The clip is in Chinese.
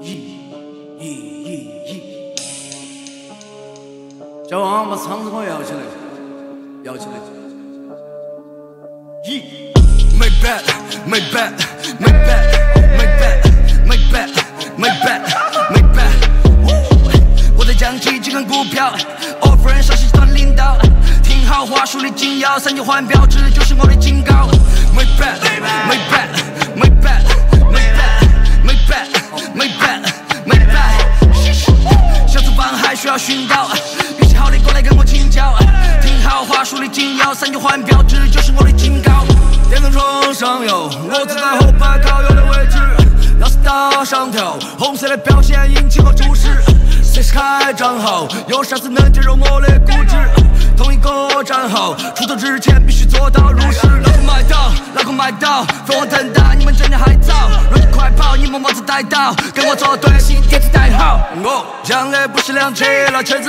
咦咦咦咦！小王把嗓子给我摇起来，摇起来！My bad, my bad, my bad, my bad, my bad, my bad, my bad. 我在讲基金跟股票，all friend 上线算领导。听好话，树立金腰，三级会员标志就是我的警告。My bad. 要熏陶。好的，过来跟我请教。听好话，树立紧要，三九换标志就是我的警告。电动车上有，我坐在后排靠右的位置。老是打上跳，红色的标线引起我注视。随时开账号，有啥子能接受我的固执？同一个战号，出走之前必须做到入室。老公买到，老公买到，飞黄腾达，你们真的还。跑，你们帽子戴到，跟我作对，新电子代号。我讲的不是两句，老圈子。